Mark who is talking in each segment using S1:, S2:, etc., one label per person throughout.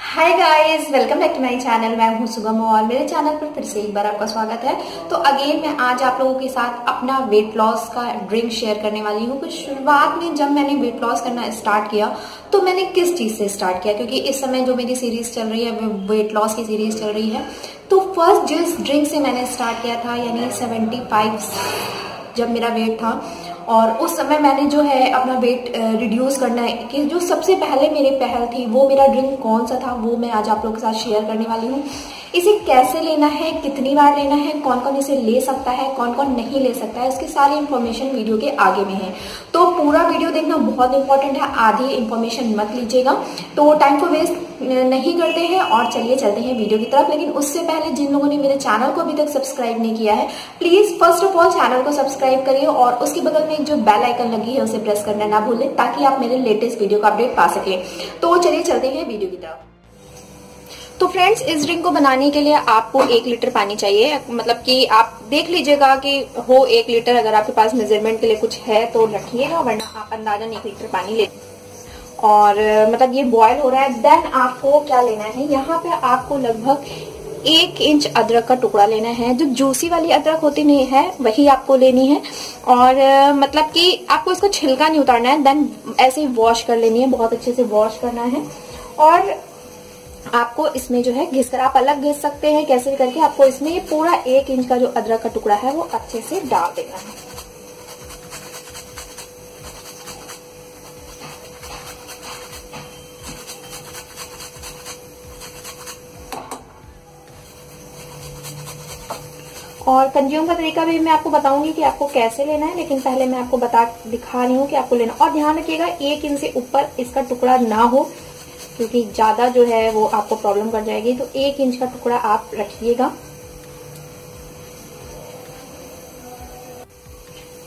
S1: Hi guys welcome back to my channel मैं हूँ सुगम और मेरे चैनल पर फिर से एक बार आपका स्वागत है। तो अगेन मैं आज आप लोगों के साथ अपना वेट लॉस का ड्रिंक शेयर करने वाली हूँ। कुछ शुरुआत में जब मैंने वेट लॉस करना स्टार्ट किया तो मैंने किस चीज़ से स्टार्ट किया? क्योंकि इस समय जो मेरी सीरीज़ चल रही है वेट लॉस की सीरीज़ चल रही है। तो फ़र्स्ट जिस ड्रिंक से मैंने स्टार्ट किया था, यानी सेवेंटी जब मेरा वेट था और उस समय मैंने जो है अपना वेट रिड्यूस करना है कि जो सबसे पहले मेरी पहल थी, वो मेरा ड्रिंक कौन सा था, वो मैं आज आप लोगों के साथ शेयर करने वाली हूँ। इसे कैसे लेना है, कितनी बार लेना है कौन कौन इसे ले सकता है कौन कौन नहीं ले सकता है, इसकी सारी इन्फॉर्मेशन वीडियो के आगे में है। तो पूरा वीडियो देखना बहुत इंपॉर्टेंट है, आधी इन्फॉर्मेशन मत लीजिएगा। तो टाइम को वेस्ट नहीं करते हैं और चलिए चलते हैं वीडियो की तरफ़। लेकिन उससे पहले जिन लोगों ने मेरे चैनल को अभी तक सब्सक्राइब नहीं किया है please first of all channel को सब्सक्राइब करिए और उसके बगल में एक जो बेल आइकन लगी है, उसे प्रेस करना ना भूलें, ताकि आप मेरे लेटेस्ट वीडियो का अपडेट पा सके। तो चलिए चलते हैं वीडियो की तरफ़। तो फ्रेंड्स इस ड्रिंक को बनाने के लिए आपको एक लीटर पानी चाहिए। मतलब कि आप देख लीजिएगा कि हो एक लीटर अगर आपके पास मेज़रमेंट के लिए कुछ है तो रखिएगा, वरना आप अंदाजन एक लीटर पानी ले और मतलब ये बॉयल हो रहा है देन आपको क्या लेना है? यहाँ पे आपको लगभग एक इंच अदरक का टुकड़ा लेना है। जो जूसी वाली अदरक होती नहीं है, वही आपको लेनी है। और मतलब कि आपको इसको छिलका नहीं उतारना है देन ऐसे ही वॉश कर लेनी है, बहुत अच्छे से वॉश करना है। और आपको इसमें जो है घिस कर आप अलग घिस सकते हैं, कैसे भी करके आपको इसमें ये पूरा एक इंच का जो अदरक का टुकड़ा है वो अच्छे से डाल देना है। और कंज्यूम का तरीका भी मैं आपको बताऊँगी कि आपको कैसे लेना है, लेकिन पहले मैं आपको बता, दिखा रही हूँ कि आपको लेना और ध्यान रखिएगा, एक इंच से ऊपर इसका टुकड़ा ना हो क्योंकि ज़्यादा जो है वो आपको प्रॉब्लम कर जाएगी तो एक इंच का टुकड़ा आप रखिएगा।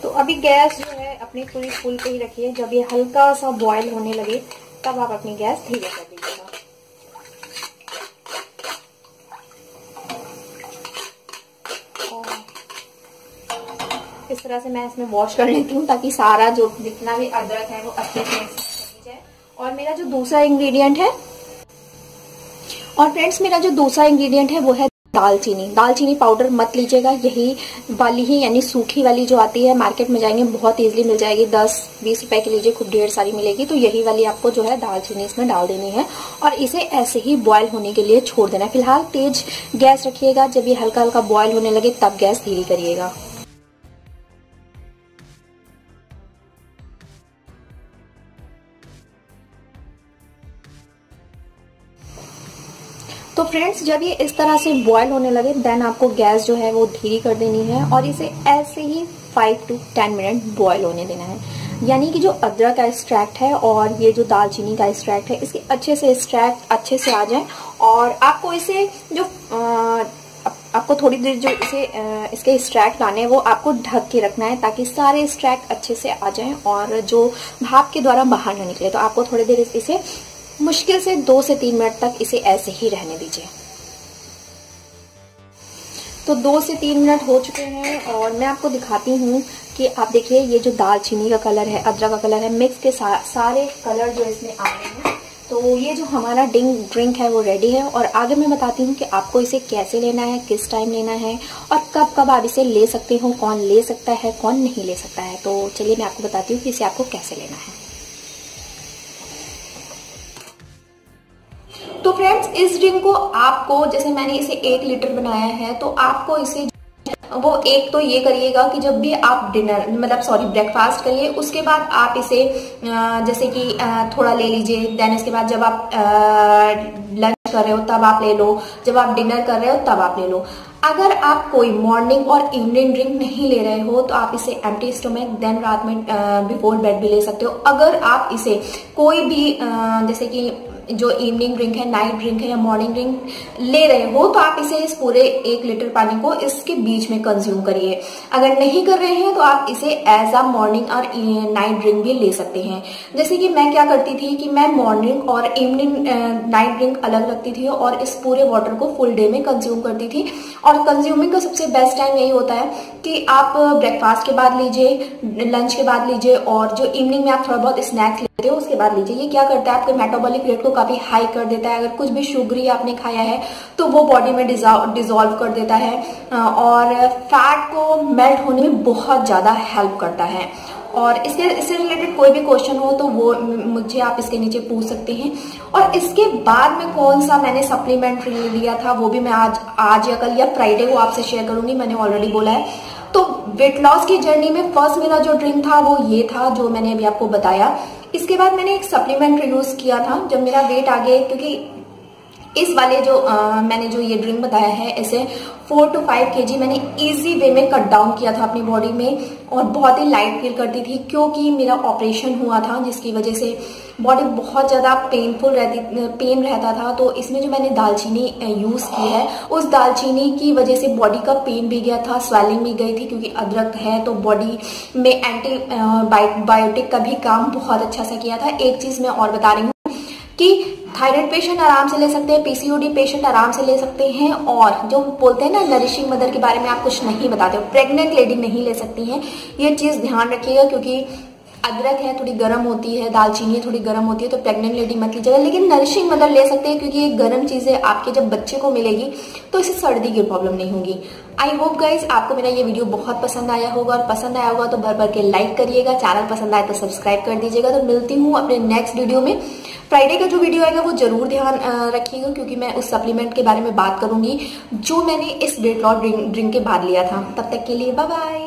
S1: तो अभी गैस जो है अपनी पूरी फुल पे ही रखिए। जब ये हल्का सा बॉयल होने लगे, तब आप अपनी गैस धीरे कर दीजिएगा। इस तरह से मैं इसमें वॉश कर लेती हूँ, ताकि सारा जो जितना भी अदरक है वो अच्छे से और मेरा जो दूसरा इंग्रेडिएंट है, और फ्रेंड्स मेरा जो दूसरा इंग्रेडिएंट है वो है दालचीनी। दालचीनी पाउडर मत लीजिएगा, यही वाली ही, यानी सूखी वाली जो आती है मार्केट में जाएँगे, बहुत इजीली मिल जाएगी। दस, बीस रुपए की लीजिए, खूब ढेर सारी मिलेगी। तो यही वाली आपको जो है दालचीनी इसमें डाल देनी है। और इसे ऐसे ही बॉयल होने के लिए छोड़ देना। फ़िलहाल तेज गैस रखिएगा। जब ये हल्का हल्का बॉयल होने लगे, तब गैस धीरे करिएगा। तो फ्रेंड्स जब ये इस तरह से बॉयल होने लगे देन आपको गैस जो है वो धीरे कर देनी है और इसे ऐसे ही five to ten minute boil होने देना है। यानी कि जो अदरक का एक्सट्रैक्ट है और ये जो दालचीनी का एक्सट्रैक्ट है इसके अच्छे से एक्सट्रैक्ट अच्छे से आ जाए और आपको इसे जो आ, आपको थोड़ी देर जो इसे इसके एक्सट्रैक्ट लाने हैं वो आपको ढक के रखना है ताकि सारे एक्सट्रैक्ट अच्छे से आ जाएँ और जो भाप के द्वारा बाहर न निकले। तो आपको थोड़ी देर इसे मुश्किल से दो से तीन मिनट तक इसे ऐसे ही रहने दीजिए। तो दो से तीन मिनट हो चुके हैं और मैं आपको दिखाती हूँ कि आप देखिए ये जो दालचीनी का कलर है अदरक का कलर है मिक्स के सा, सारे कलर जो इसमें आ रहे हैं। तो ये जो हमारा डिंग ड्रिंक है वो रेडी है और आगे मैं बताती हूँ कि आपको इसे कैसे लेना है किस टाइम लेना है और कब कब आप इसे ले सकते हो कौन ले सकता है कौन नहीं ले सकता है। तो चलिए मैं आपको बताती हूँ कि इसे आपको कैसे लेना है। फ्रेंड्स इस ड्रिंक को आपको, जैसे मैंने इसे एक लीटर बनाया है तो आपको इसे, वो एक तो ये करिएगा कि जब भी आप डिनर मतलब सॉरी ब्रेकफास्ट करिए, उसके बाद आप इसे जैसे कि थोड़ा ले लीजिए देन इसके बाद जब आप लंच कर रहे हो, तब आप ले लो, जब आप डिनर कर रहे हो, तब आप ले लो। अगर आप कोई मॉर्निंग और इवनिंग ड्रिंक नहीं ले रहे हो तो आप इसे एम्प्टी स्टोमक देन रात में बिफोर बेड भी ले सकते हो। अगर आप इसे कोई भी जैसे कि जो इवनिंग ड्रिंक है नाइट ड्रिंक है या मॉर्निंग ड्रिंक ले रहे हो तो आप इसे इस पूरे एक लीटर पानी को इसके बीच में कंज्यूम करिए। अगर नहीं कर रहे हैं तो आप इसे एज अ मॉर्निंग और नाइट ड्रिंक भी ले सकते हैं। जैसे कि मैं क्या करती थी कि मैं मॉर्निंग और इवनिंग नाइट ड्रिंक अलग रखती थी और इस पूरे वाटर को फुल डे में कंज्यूम करती थी। और कंज्यूमिंग का सबसे बेस्ट टाइम यही होता है कि आप ब्रेकफास्ट के बाद लीजिए लंच के बाद लीजिए और जो इवनिंग में आप थोड़ा बहुत स्नैक्स लेते हो, उसके बाद लीजिए। ये क्या करता है, आपके मेटाबॉलिक रेट को काफ़ी हाई कर देता है। अगर कुछ भी शुगरी आपने खाया है तो वो बॉडी में डिजोल्व कर देता है। और फैट को मेल्ट होने में बहुत ज़्यादा हेल्प करता है। और इसके, इससे रिलेटेड कोई भी क्वेश्चन हो तो वो मुझे आप इसके नीचे पूछ सकते हैं। और इसके बाद में कौन सा मैंने सप्लीमेंट लिया था, वो भी मैं आज आज या कल या फ्राइडे को आपसे शेयर करूँगी, मैंने ऑलरेडी बोला है। तो वेट लॉस की जर्नी में फ़र्स्ट मेरा जो ड्रिंक था, वो ये था, जो मैंने अभी आपको बताया। इसके बाद मैंने एक सप्लीमेंट यूज़ किया था जब मेरा वेट आ गया क्योंकि इस वाले जो आ, मैंने जो ये ड्रिंक बताया है इसे फोर टू फाइव के मैंने इजी वे में कट डाउन किया था अपनी बॉडी में और बहुत ही लाइट फील करती थी क्योंकि मेरा ऑपरेशन हुआ था जिसकी वजह से बॉडी बहुत ज़्यादा पेनफुल रहती पेन रहता था। तो इसमें जो मैंने दालचीनी यूज़ की है उस दालचीनी की वजह से बॉडी का पेन भी गया था स्वेलिंग भी गई थी क्योंकि अदरक है तो बॉडी में एंटी बायोटिक का भी काम बहुत अच्छा सा किया था। एक चीज़ मैं और बता रही हूँ कि थायराइड पेशेंट आराम से ले सकते हैं पीसीओडी पेशेंट आराम से ले सकते हैं और जो बोलते हैं ना नरिशिंग मदर के बारे में आप कुछ नहीं बताते हो प्रेग्नेंट लेडी नहीं ले सकती हैं, ये चीज़ ध्यान रखिएगा क्योंकि अदरक है, थोड़ी गर्म होती है, दालचीनी थोड़ी गर्म होती है तो प्रेग्नेंट लेडी मत लीजिएगा। लेकिन नरिशिंग मदर ले सकते हैं, क्योंकि ये गर्म चीज़ें आपके जब बच्चे को मिलेगी तो इसे सर्दी की प्रॉब्लम नहीं होगी। आई होप गाइज़ आपको मेरा ये वीडियो बहुत पसंद आया होगा, और पसंद आया होगा तो भर भर के लाइक करिएगा चैनल पसंद आए तो सब्सक्राइब कर दीजिएगा। तो मिलती हूँ अपने नेक्स्ट वीडियो में। फ्राइडे का जो वीडियो आएगा, वो ज़रूर ध्यान रखिएगा, क्योंकि मैं उस सप्लीमेंट के बारे में बात करूँगी, जो मैंने इस वेट लॉस ड्रिंक के बाद लिया था। तब तक के लिए बाय बाय